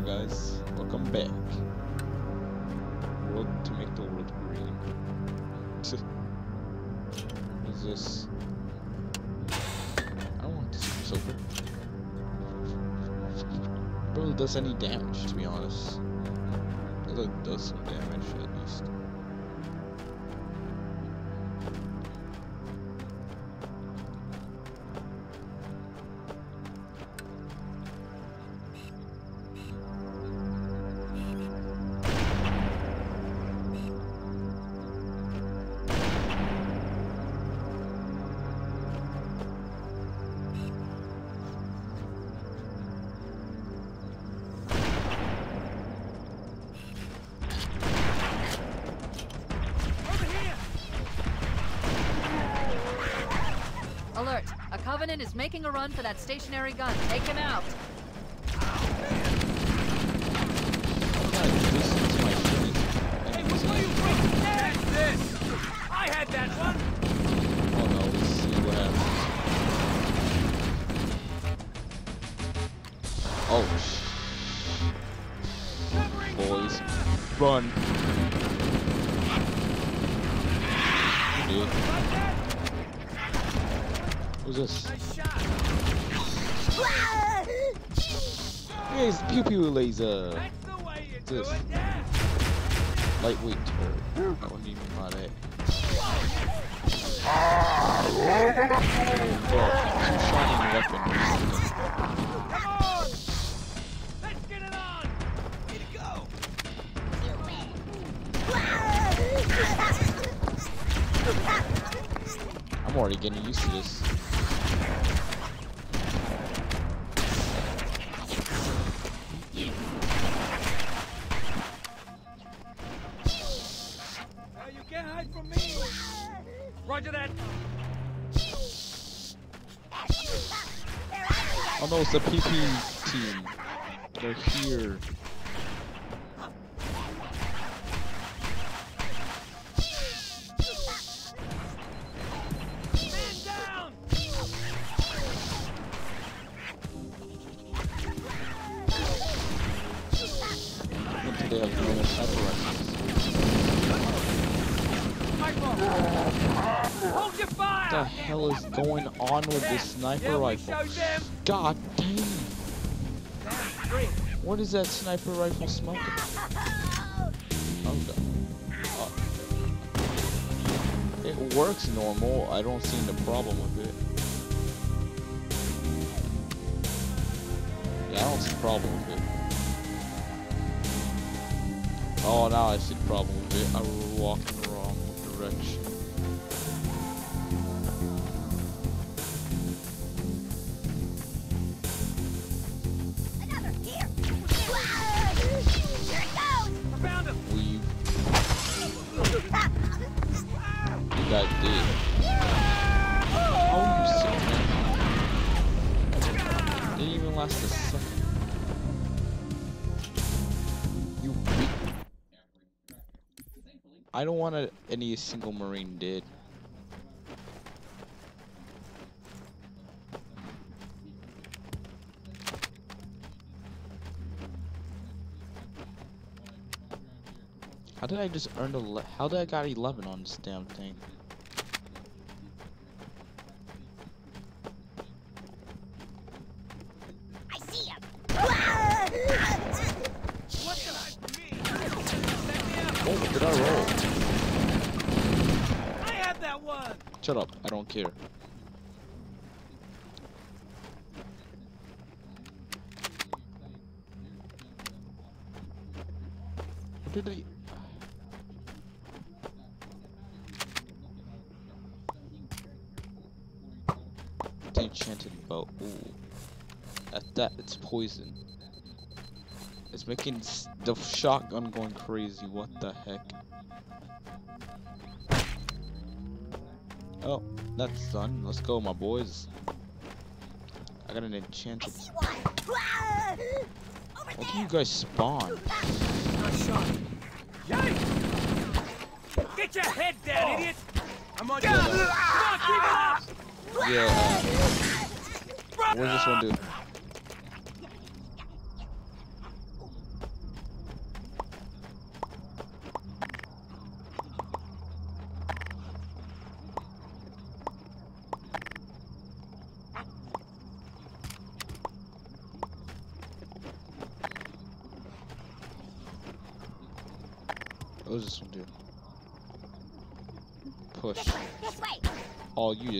welcome guys. Welcome back. World to make the world green. What is this? I don't want this silver. Barely does any damage, to be honest. It does some damage at least. Making a run for that stationary gun. Take him out. Roger that! Oh no, it's the PP team. They're here. Sniper yeah, rifle? God damn! What is that sniper rifle smoking? Oh god. Uh, it works normal. I don't see the problem with it. Yeah, I don't see the problem with it. Oh, now I see the problem with it. I was any single Marine did. How did I just earn the? How did I got 11 on this damn thing? What the me? Let me out! Oh, what did I roll? I had that one! Shut up. I don't care. What did I? The enchanted bow. Ooh. At that, it's poison. It's making the shotgun going crazy. What the heck? Oh, that's done. Let's go, my boys. I got an enchanted. Where do you guys spawn? Nice shot! Yikes! Get your head down, oh. idiot! I'm on your Come on, keep it up! Yeah. What does this one do?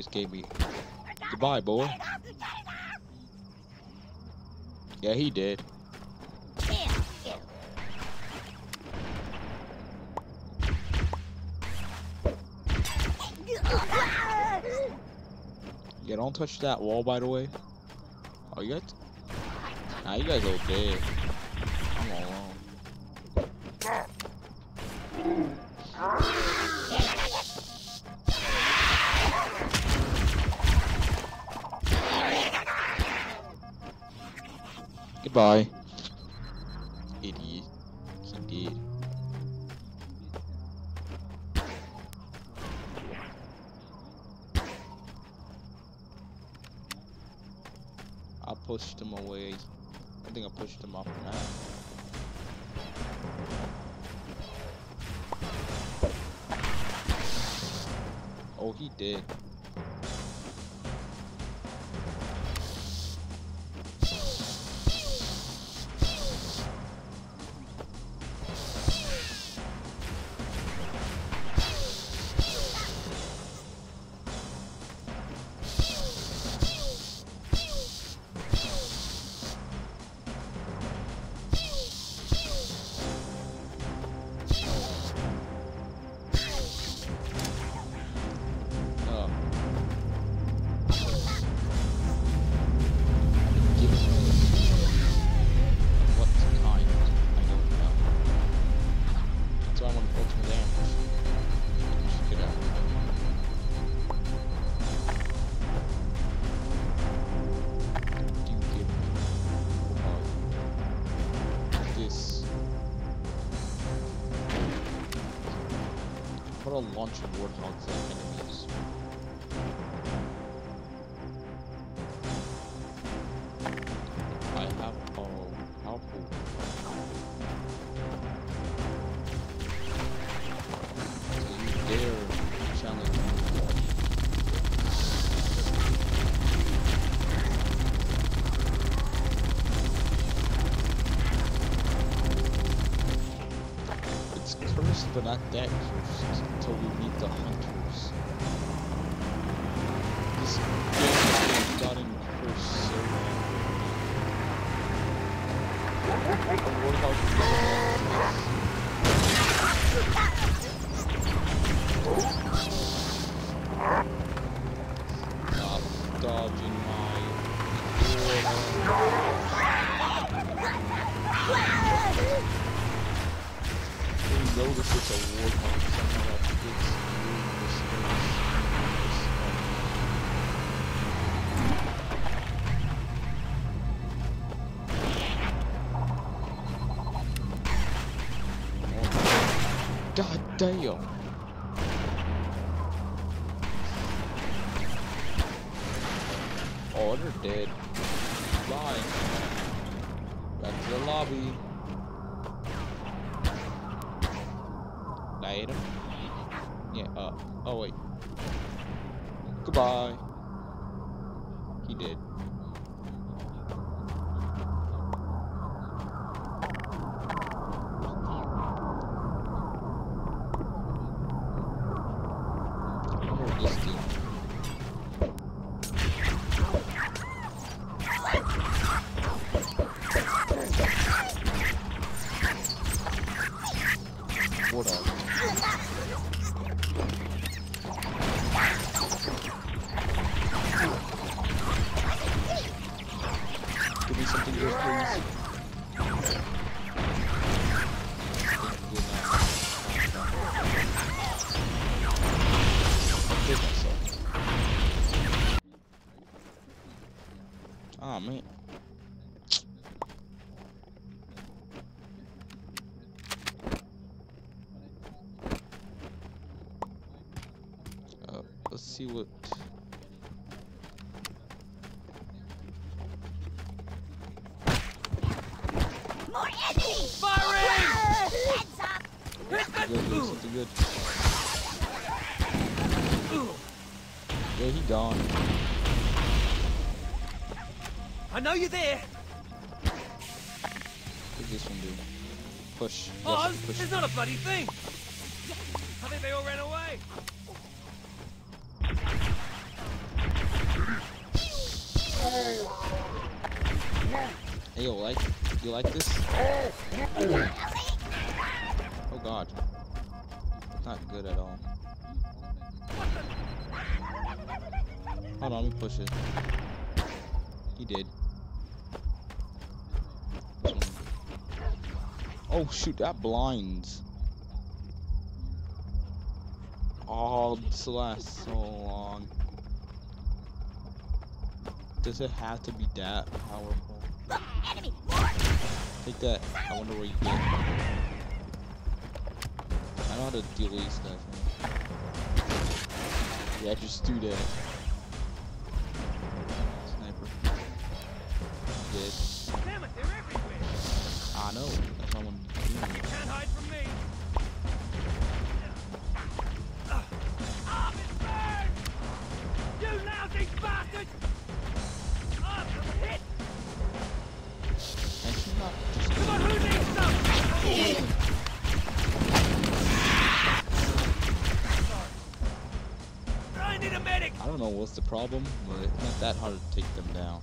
just gave me. Goodbye, boy. Yeah, he did. Yeah, don't touch that wall, by the way. Oh, you guys? Nah, you guys all dead. Idiot. I pushed him away. I think I pushed him off now. Oh, he did. Fuck that God damn. Oh, they're dead. Bye. Back to the lobby. Item. Yeah, uh, oh wait. Goodbye. You like this? Oh god. It's Not good at all. Hold on, let me push it. He did. Oh shoot, that blinds. Oh, this lasts so long. Does it have to be that powerful? Look, enemy! More! Take that. I wonder where you get. I know how to deal with these guys. Man. Yeah, just do that. Sniper. Dead. I know. That's problem, but it's not that hard to take them down.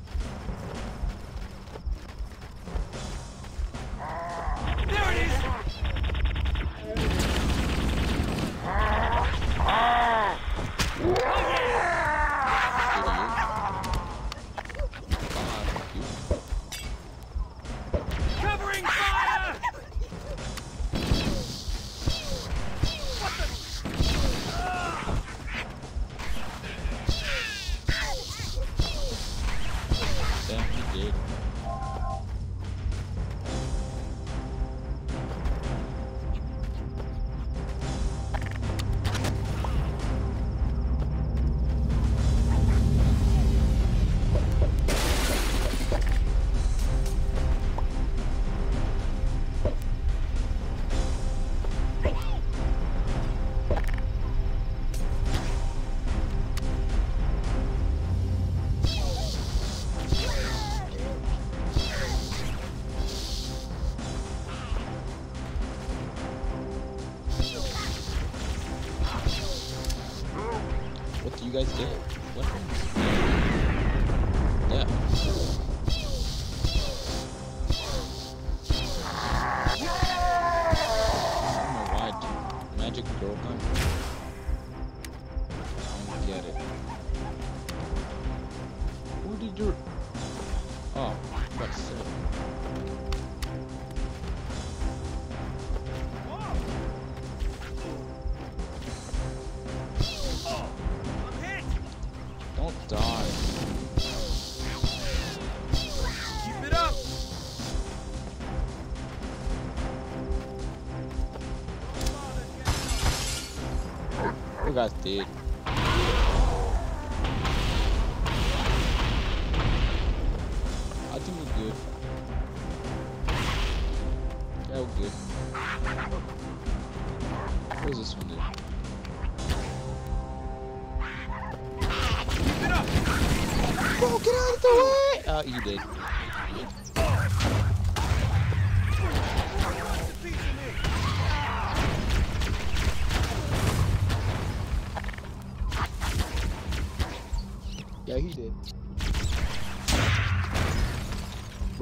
What do you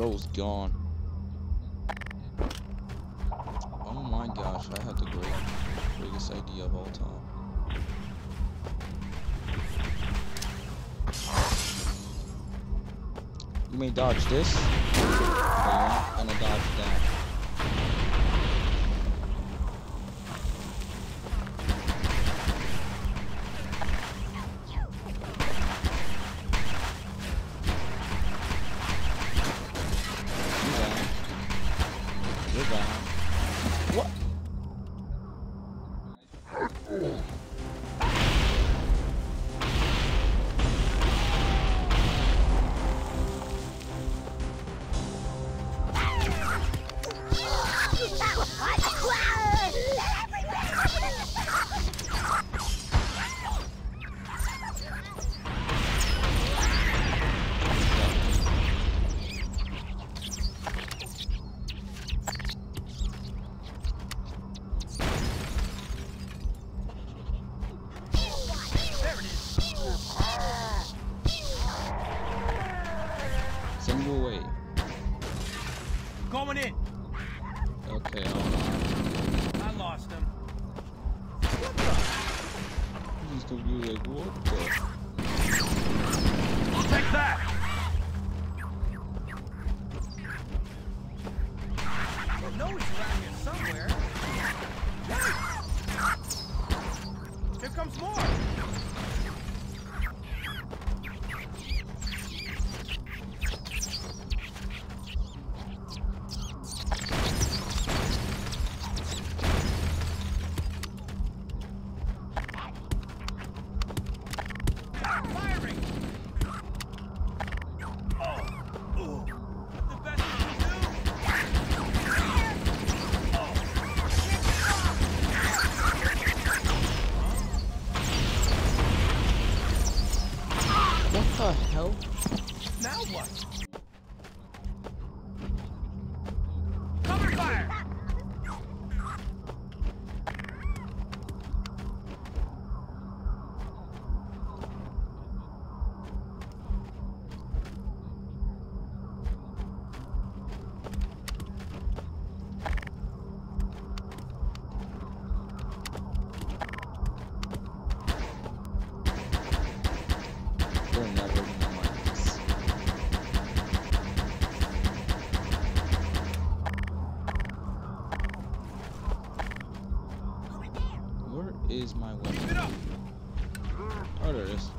Bro's gone. Oh my gosh, I had the great, idea of all time. You may dodge this, gonna dodge that. is my weapon? Oh, there it is.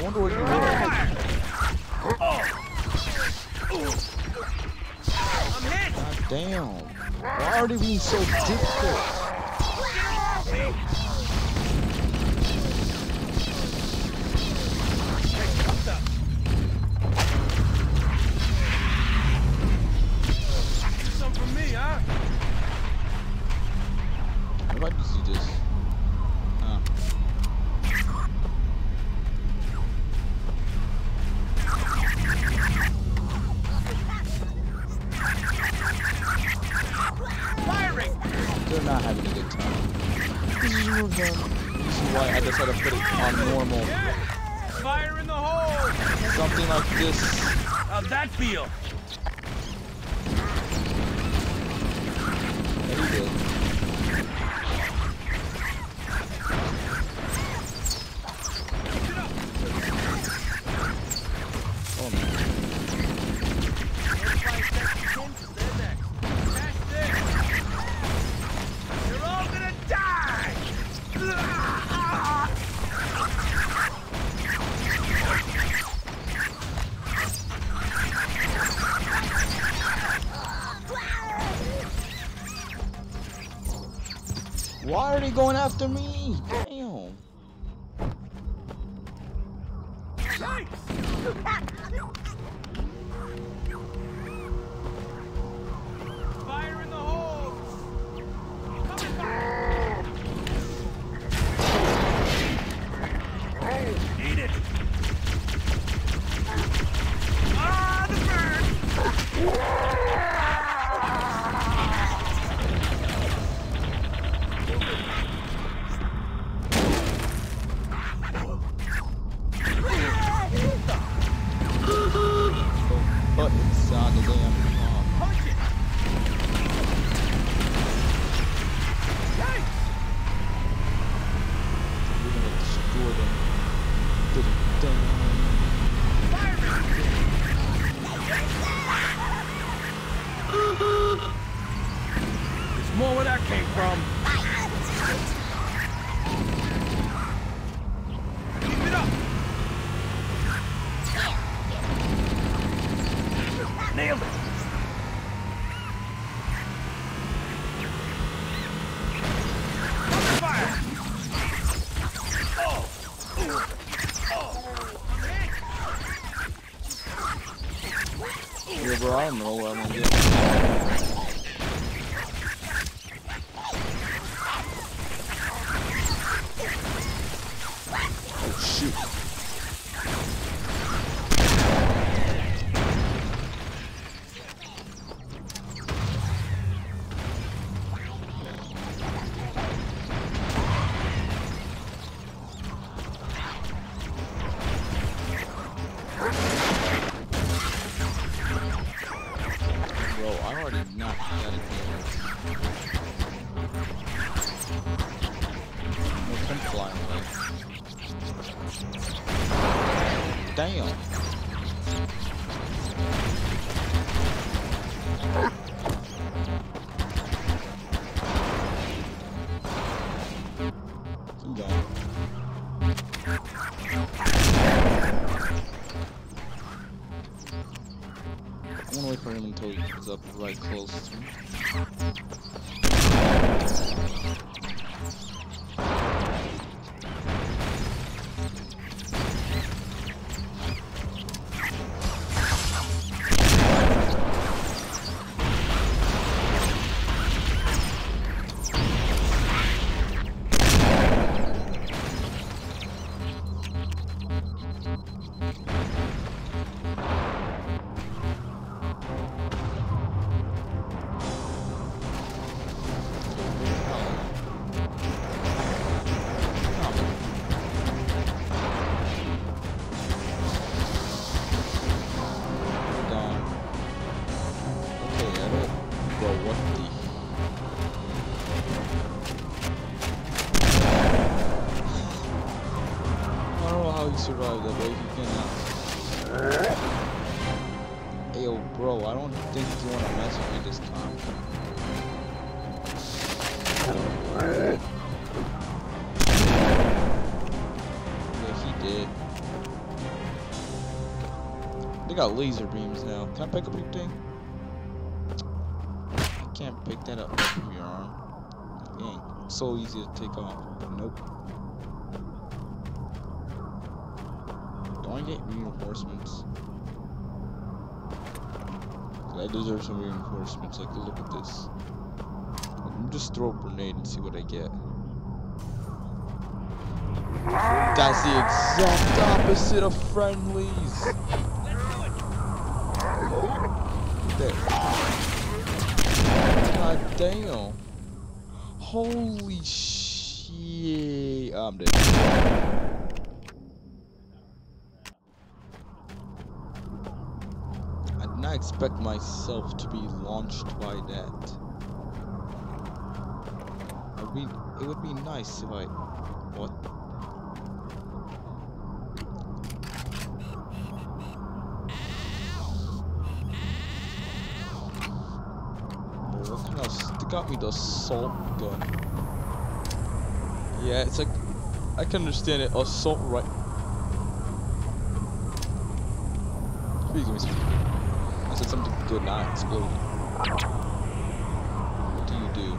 I wonder what you were. God damn. Why are they being so difficult? Inside the damn car. Punch it! Hey! We're gonna destroy them. Up right close He that, but he cannot. Hey, yo, bro, I don't think you wanna mess with me this time. Yeah, he did. They got laser beams now. Can I pick up your thing? I can't pick that up from your arm. Dang, so easy to take off. Nope. Don't I get reinforcements? I deserve some reinforcements. Like, look at this. Me just throw a grenade and see what I get. That's the exact opposite of friendlies. God damn. Holy shit. I'm dead. I did not expect myself to be launched by that. I mean, it would be nice if I. What? Bro, what kind of they got me the assault gun? Yeah, it's like I can understand it. Assault right. Please give me some said something did not explode. What do you do?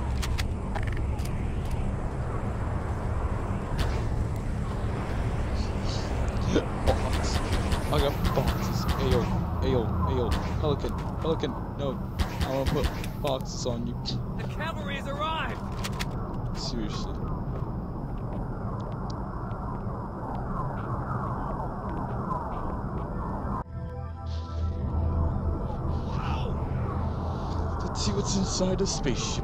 box. I got boxes. Ayo, ayo, ayo. Pelican, pelican, no. I wanna put boxes on you. The cavalry has arrived! Seriously. What's inside the spaceship.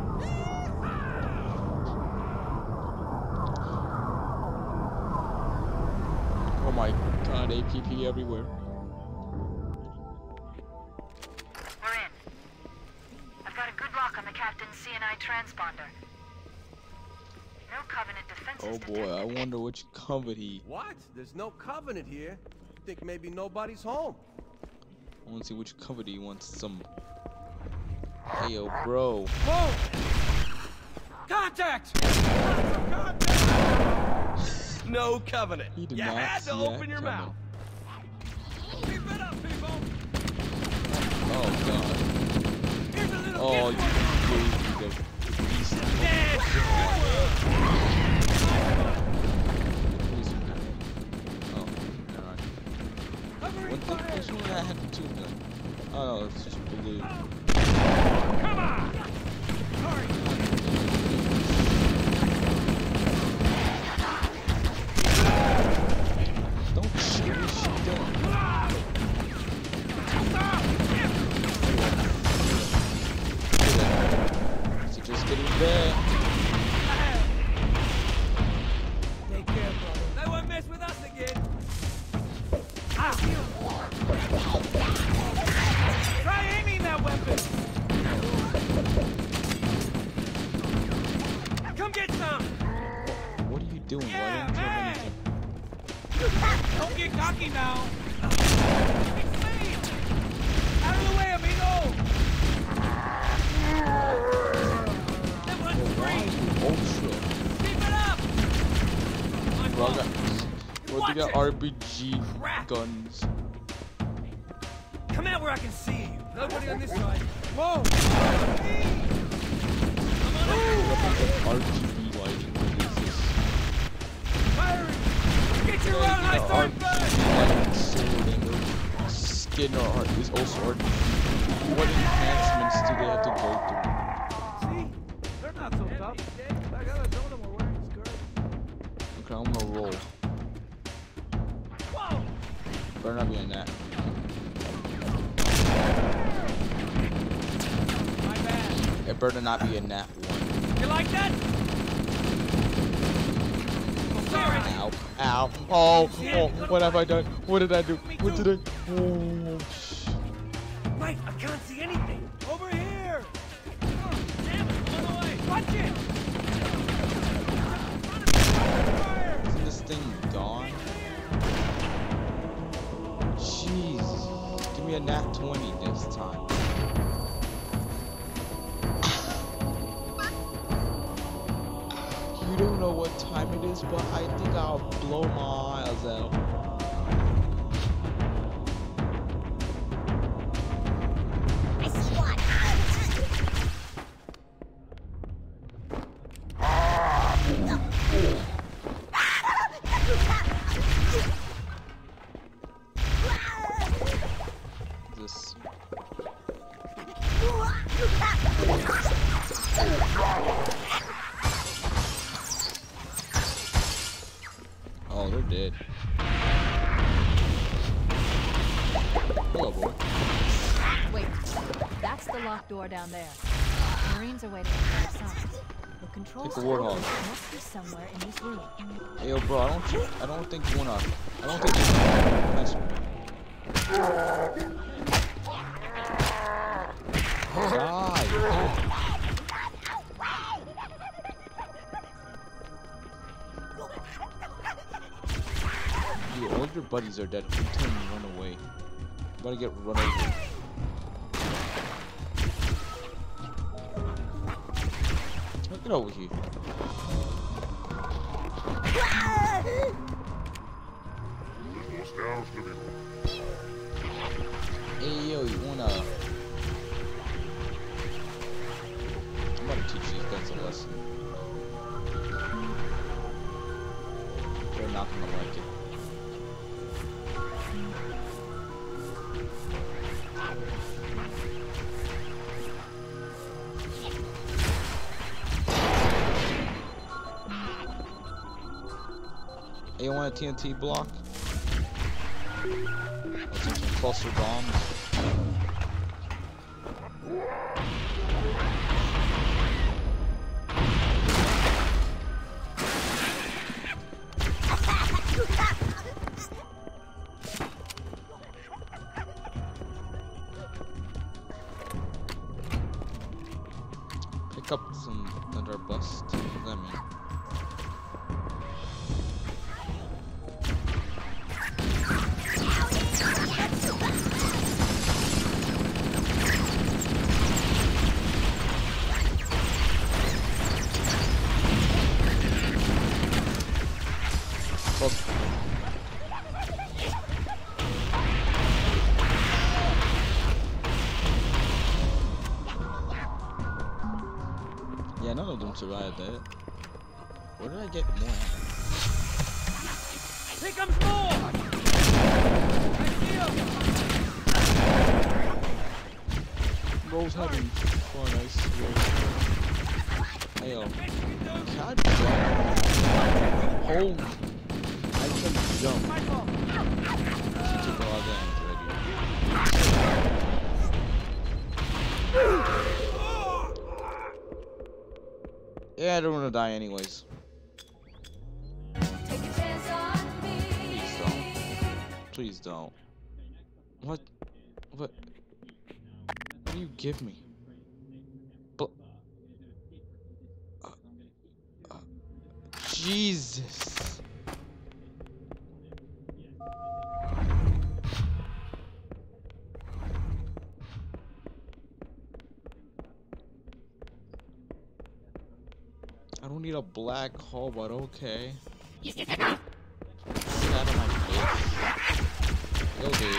Oh my god, APP everywhere. We're in. I've got a good lock on the captain's CNI transponder. No Covenant defenses Oh boy, I wonder which Covenant he. What? There's no covenant here. Think maybe nobody's home. I wanna see which Covenant he wants some. Ayo, bro. Whoa! Contact! No covenant. He you had to open your coming. mouth. Keep it up, people. Oh god. Here's a little Oh, you for gave me the beast. Dead. Who's in there? Oh. Covering What the, fire. which one I had two of? Oh no, it's just blue. Doing? Yeah, man. don't get cocky now. Out of the way, amigo. That one's anything? Free. ultra? Keep it up. My Bro, I fault. got, Watch they got. RPG Crap. guns. Come out where I can see you. Nobody on this side. Whoa lighting. What is this? Skin are, is also RGB. What enhancements do they have to go through? See? They're not so tough. Okay, I'm gonna roll. Whoa! Better not be in that. My bad. It better not be in that one. You like that? Ow. Ow. Oh, oh, what have I done? What did I do? What did I? Oh, Wait, I can't see anything. Over here! Oh, damn it, on the way. Watch it! Isn't this thing gone? Jeez. Give me a nat 20 what time it is, but I think I'll blow my eyes out. The locked door down there. Marines are waiting other side. The control the circuit warthog. must be somewhere in this room. Hey, yo, bro, I don't, I don't think you wanna, I don't think you wanna mess with me. Die. Dude, all your buddies are dead. Keep telling me run away. You better get run over. Get over here. Hey yo, you wanna? I'm gonna teach these guys a lesson. They're not gonna like it. Want a TNT block? Or some cluster bombs? Here comes more! I see 'em. Bro's having fun, I swear. Hey. God. Hold. I can jump. She took a lot of damage already. Yeah, I don't want to die anyways. Please don't. What? What? What do you give me? Bl- uh, uh, Jesus. I don't need a black hole, but okay. Get out of my face. Yo, dude.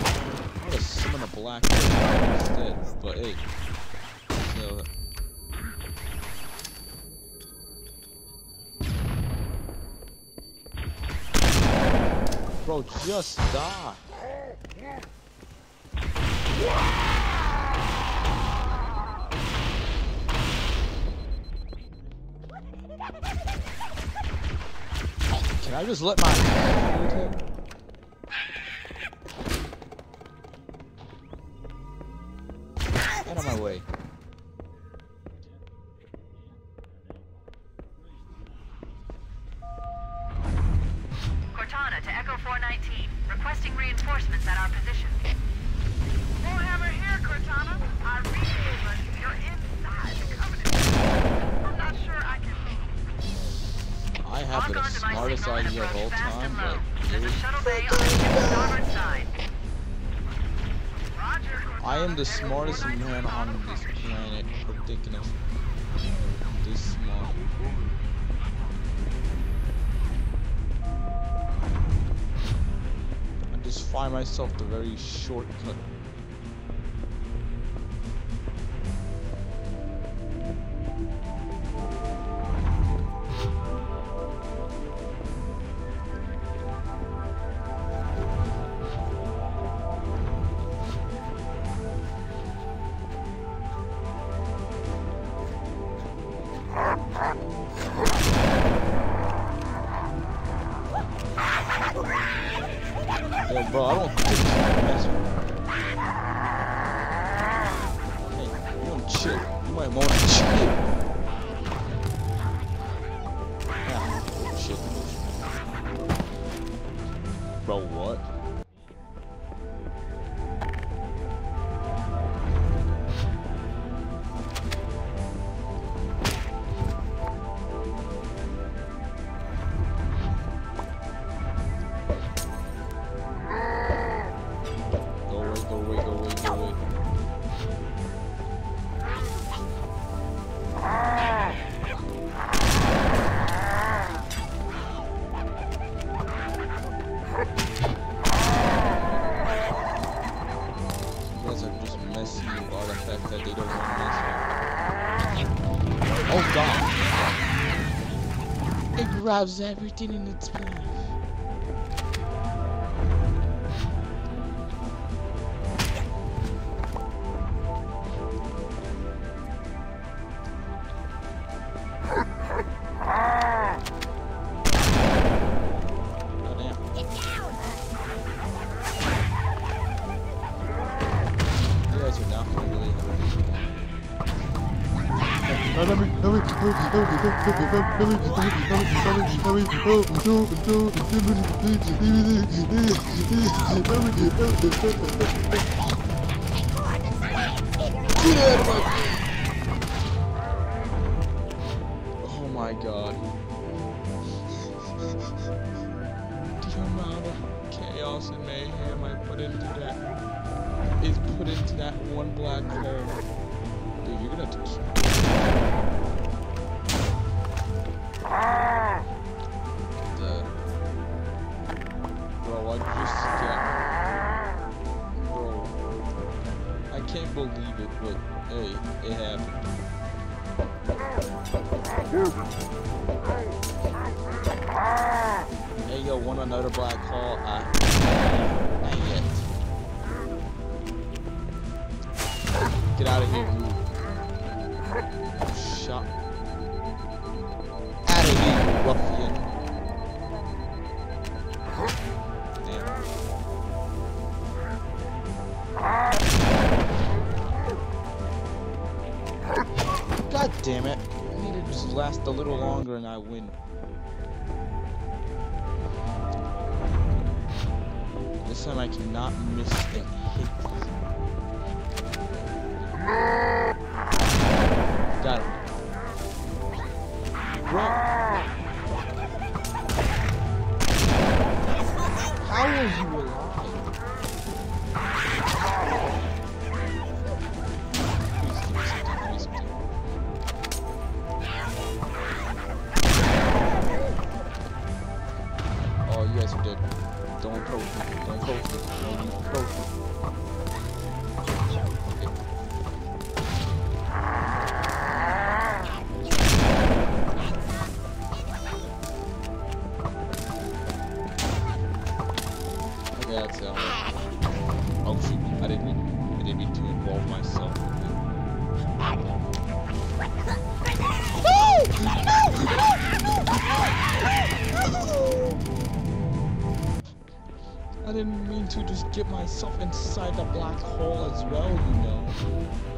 I'm gonna summon a black instead, but hey. So, Bro, just die. Can I just let my I am the smartest man on this planet. Ridiculous. This smart. I just find myself the very shortcut. Grabs everything in its path. Get out of my I cannot miss things. just get myself inside the black hole as well, you know.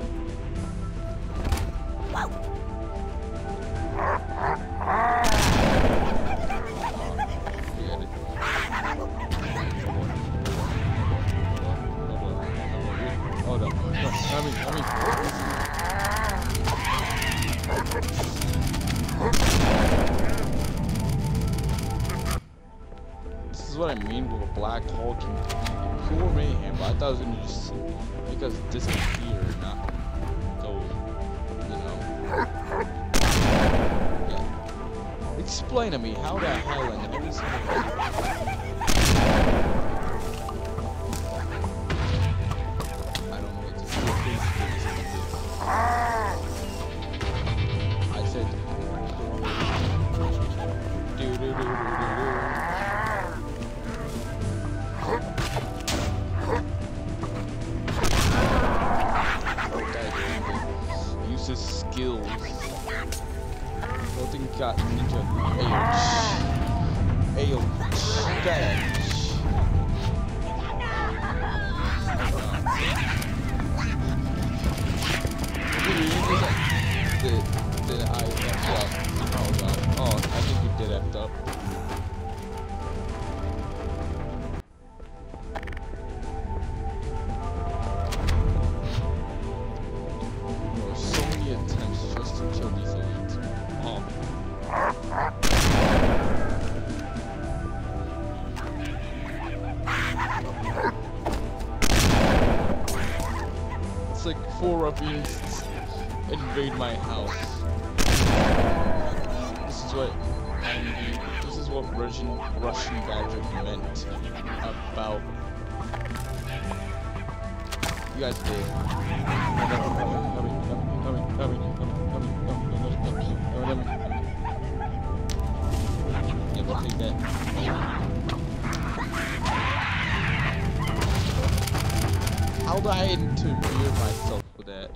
explain to me how the hell in And this is what Russian, Russian Badger meant about... You guys did. Yeah, we'll take that. How did I even to myself with that?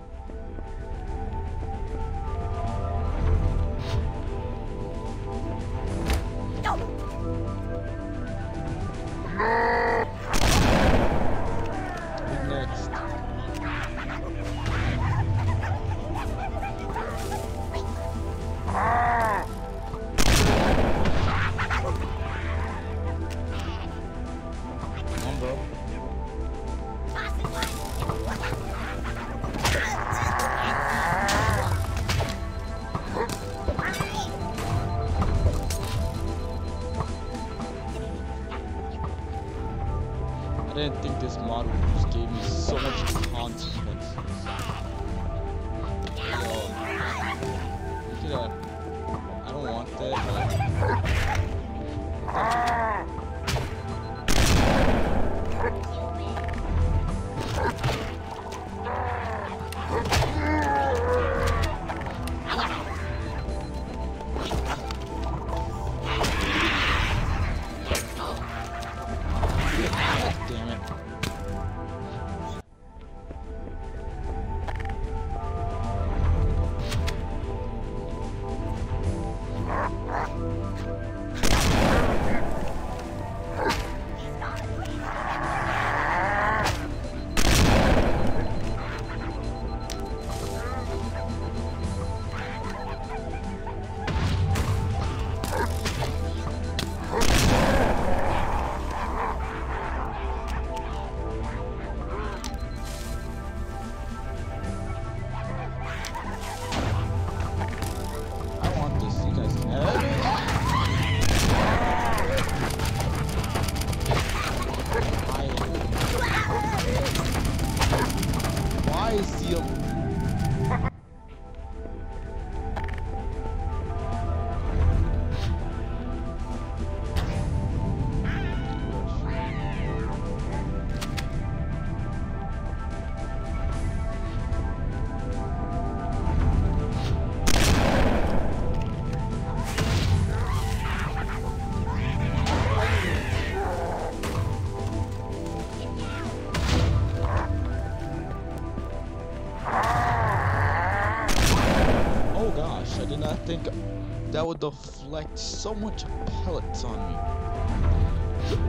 deflect so much pellets on me.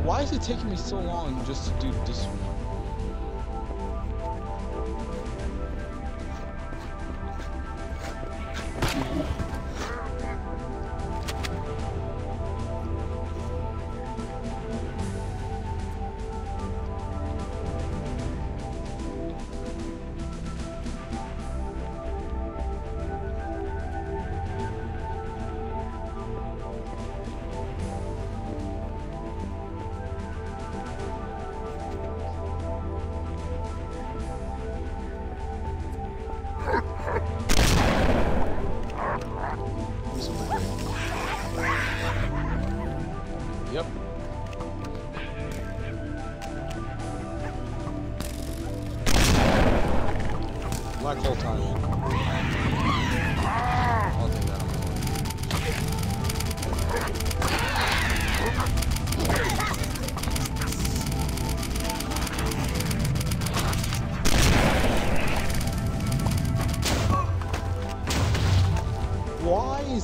Why is it taking me so long just to do this one?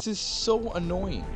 This is so annoying.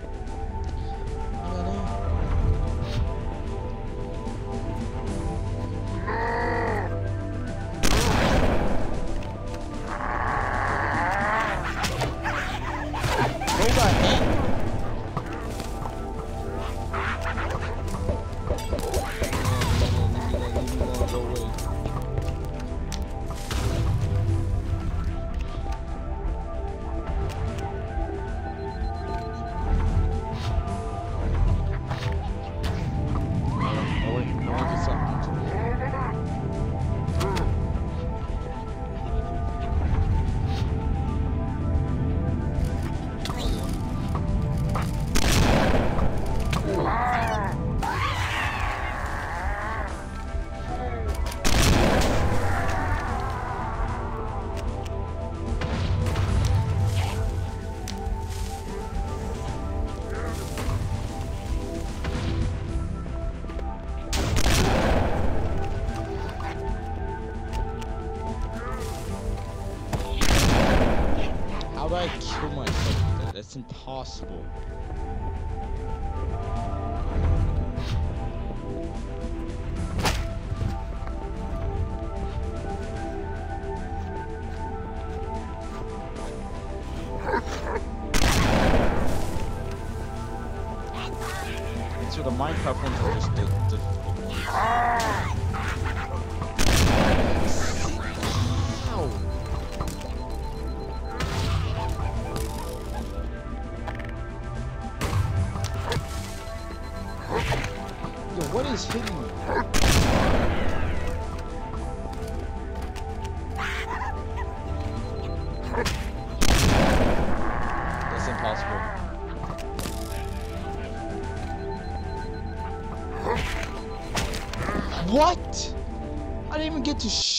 gospel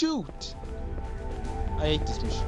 shoot. I hate this mission.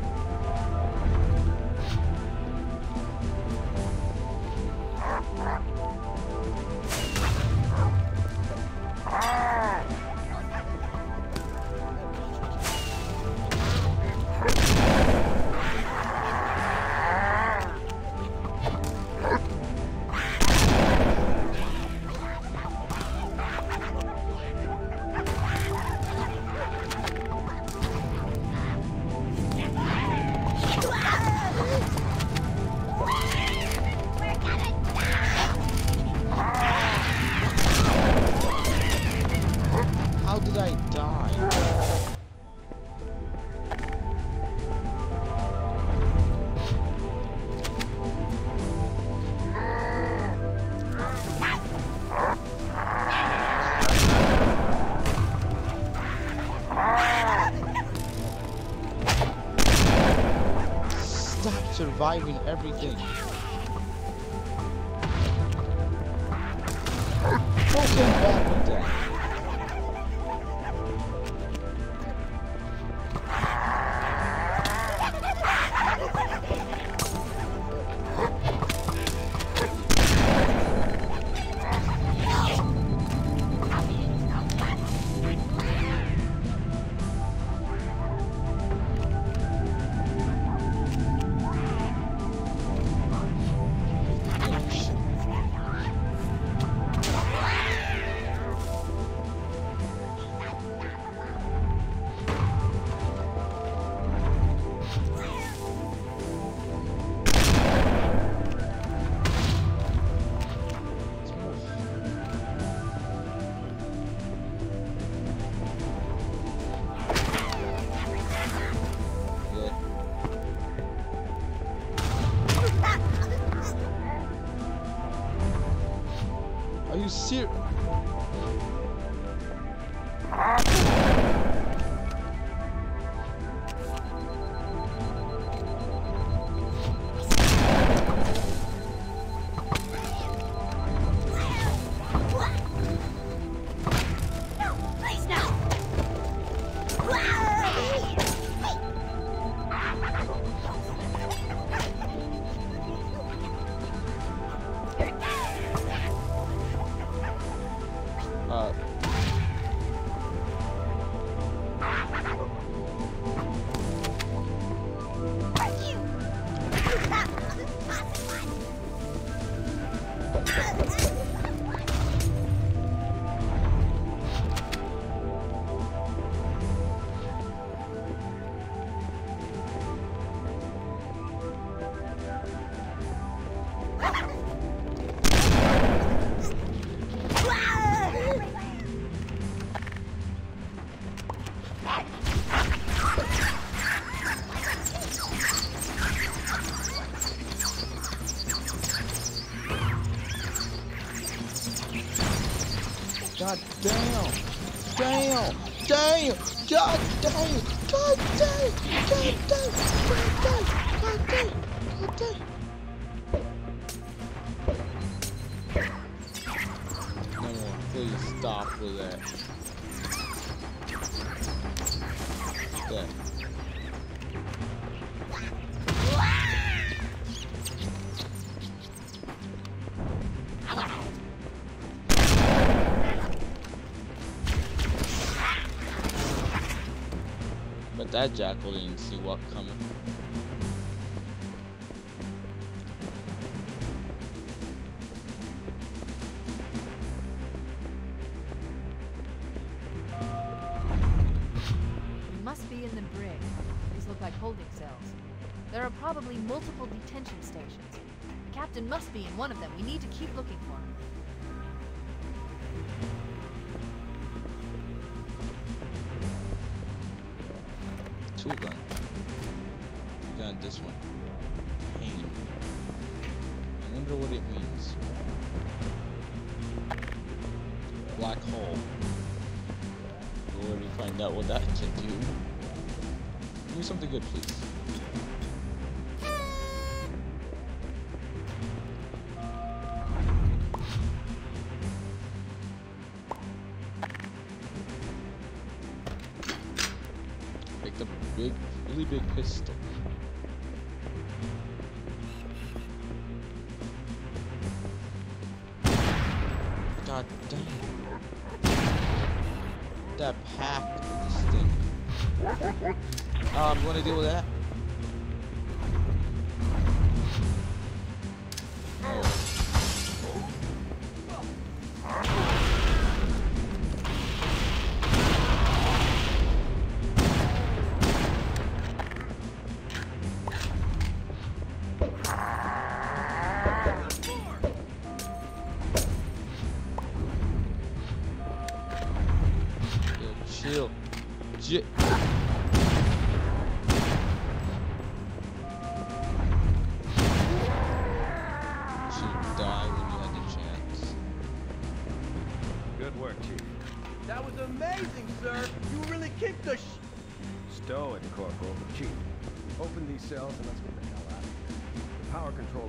Everything. Are you serious? That jackal didn't see what coming. Must be in the brig. These look like holding cells. There are probably multiple detention stations. The captain must be in one of them. We need to keep looking for him. Out what that can do. Give me something good, please.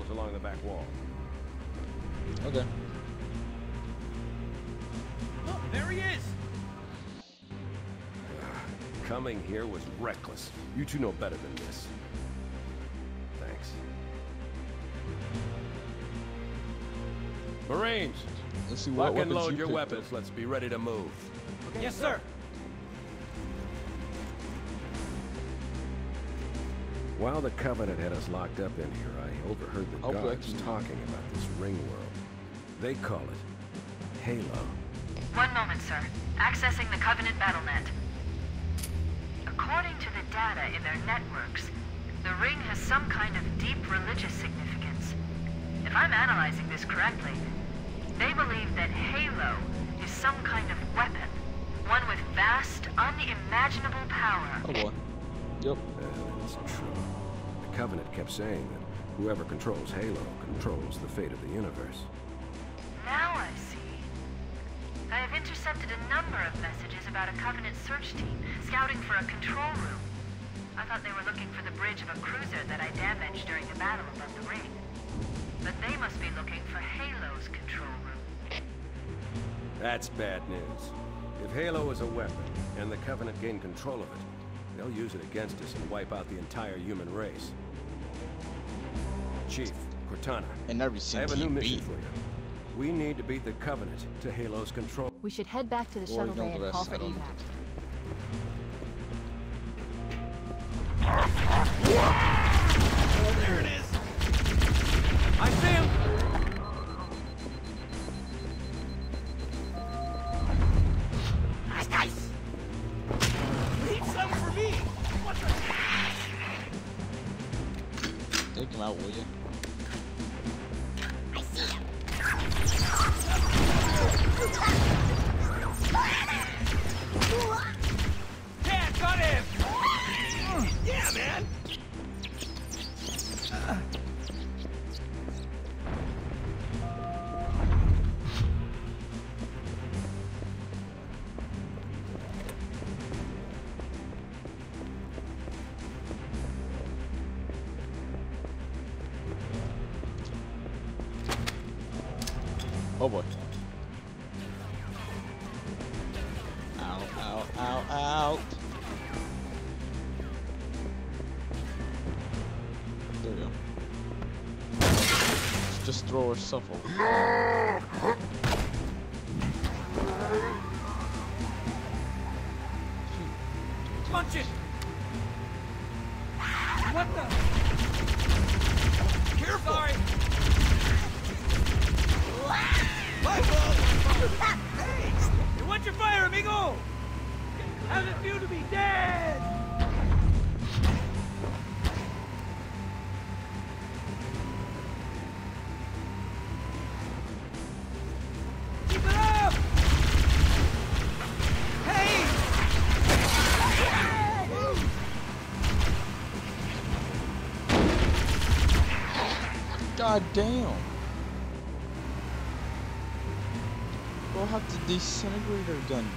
Power along the back wall. Okay. Look, there he is! Coming here was reckless. You two know better than this. Thanks. Marines, Let's see what lock and load you your picked weapons. Let's be ready to move. Yes, sir. While the Covenant had us locked up in here, I overheard the I'll guards talking about this ring world. They call it Halo. One moment, sir. Accessing the Covenant BattleNet. According to the data in their networks, the ring has some kind of deep religious significance. If I'm analyzing this correctly, they believe that Halo is some kind of weapon, one with vast, unimaginable power. Oh boy. Yep. Uh, It's true. The Covenant kept saying that whoever controls Halo controls the fate of the universe. Now I see. I have intercepted a number of messages about a Covenant search team scouting for a control room. I thought they were looking for the bridge of a cruiser that I damaged during the battle above the ring. But they must be looking for Halo's control room. That's bad news. If Halo is a weapon, and the Covenant gain control of it, they'll use it against us and wipe out the entire human race. Chief, Cortana, And never I seen have a new mission beat. for you. We need to beat the Covenant to Halo's control. We should head back to the Or shuttle bay and call for evac. Oh boy. Ow, ow, ow, ow. There we go. Just throw herself over. Punch God damn. We'll have to disintegrate disintegrator gun.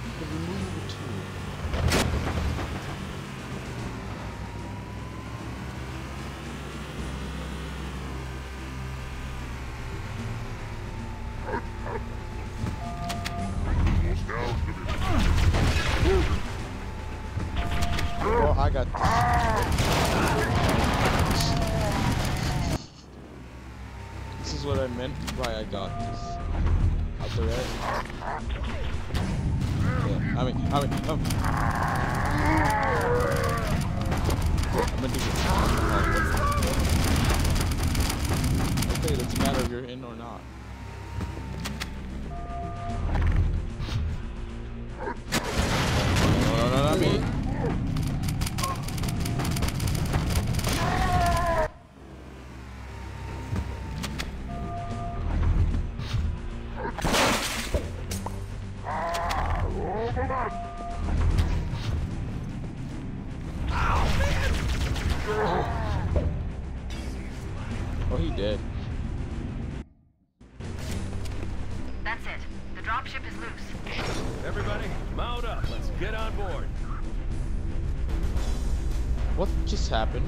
about dead. That's it. The dropship is loose. Everybody, mount up. Let's get on board. What just happened?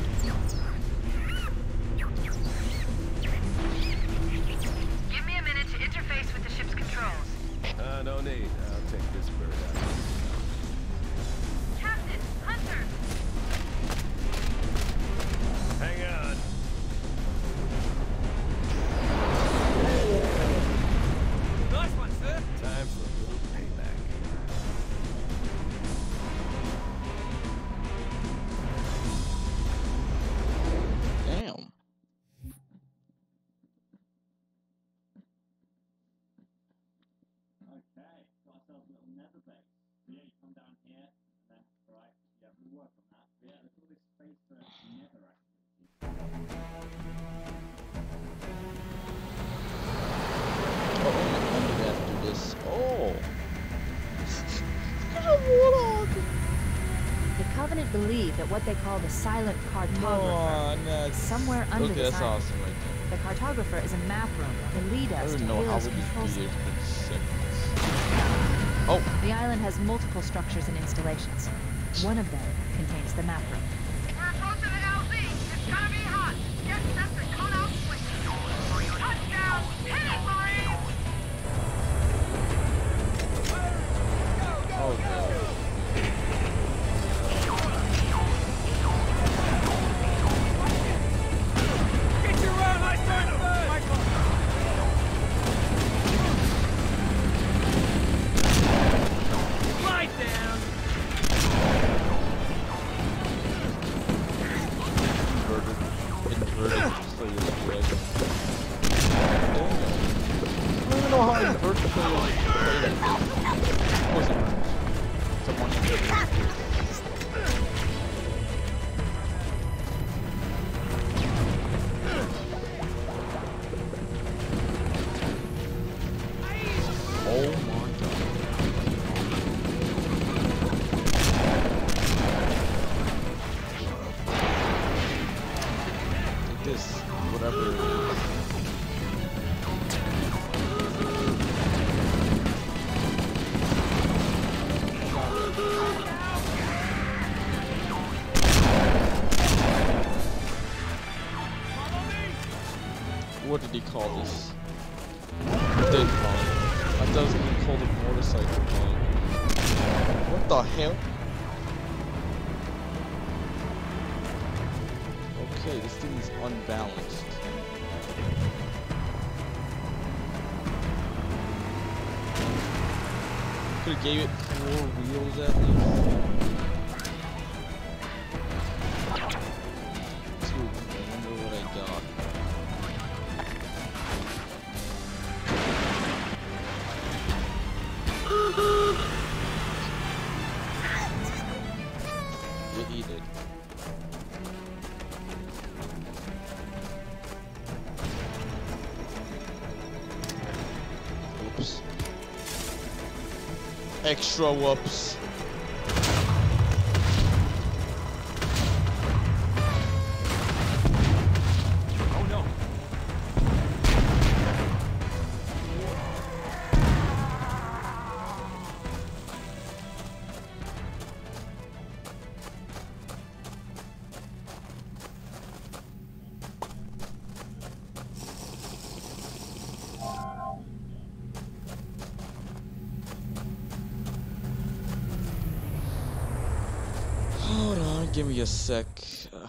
what they call the silent cartographer. Oh, uh, Somewhere under okay, this that's island. Awesome right there. the cartographer is a map room to lead us to Halo's control center. Oh. The island has multiple structures and installations. One of them contains the map room. call this. What they call it? I thought it was gonna call called motorcycle gang. What the hell? Okay, this thing is unbalanced. Could've gave it four wheels at least. extra whoops. Give me a sec. Uh,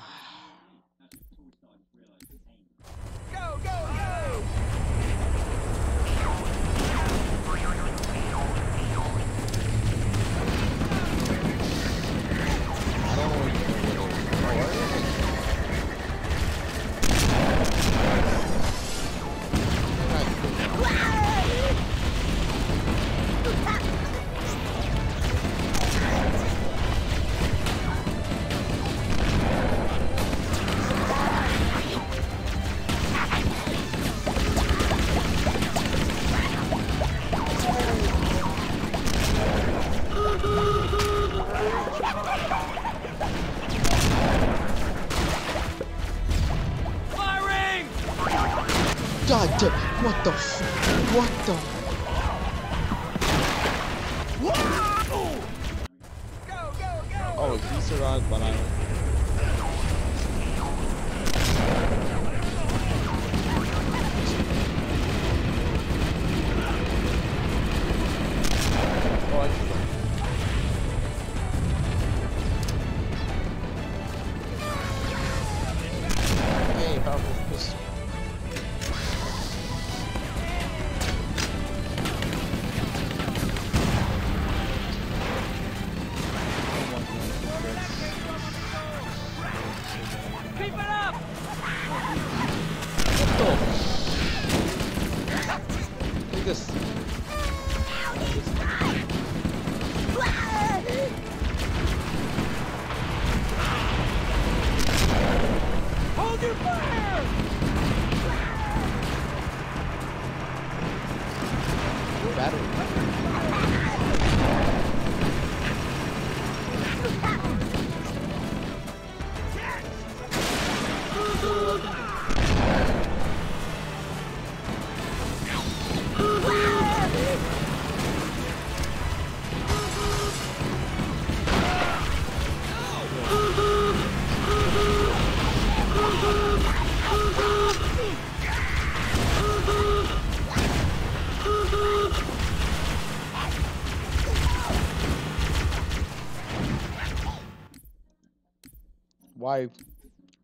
Why?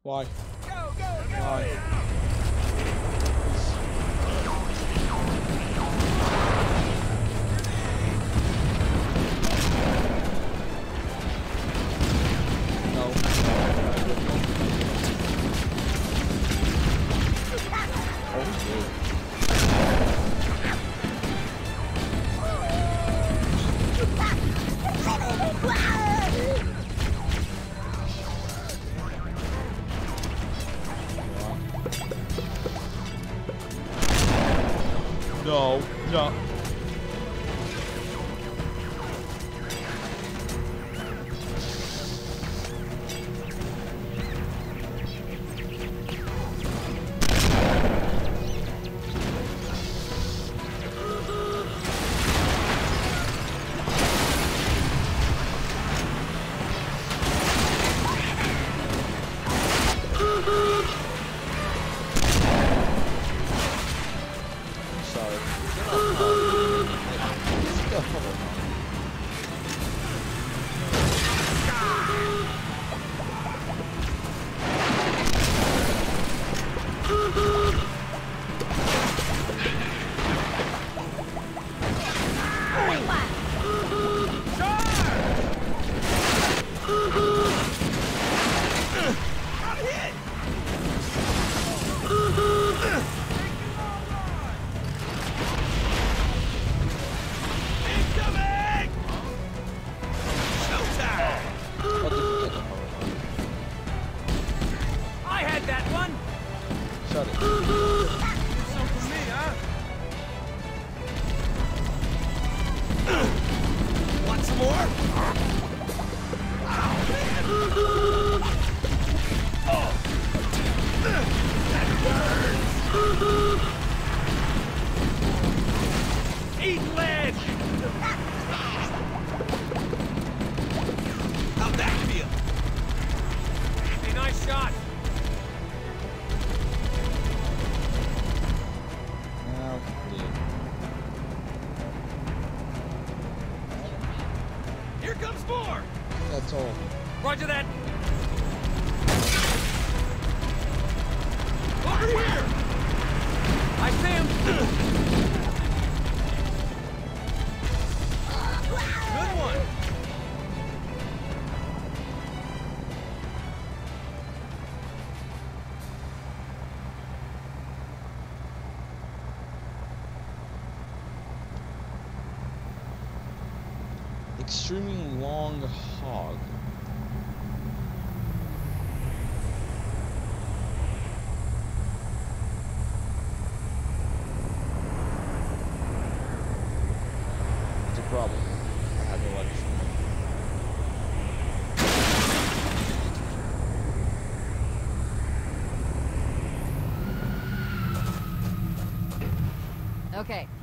Why?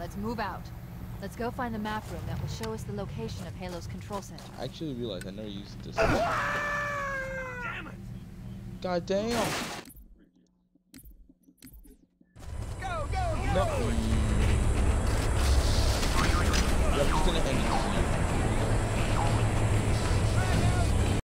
Let's move out. Let's go find the map room that will show us the location of Halo's control center. I actually realized I never used this. Damn it! God damn!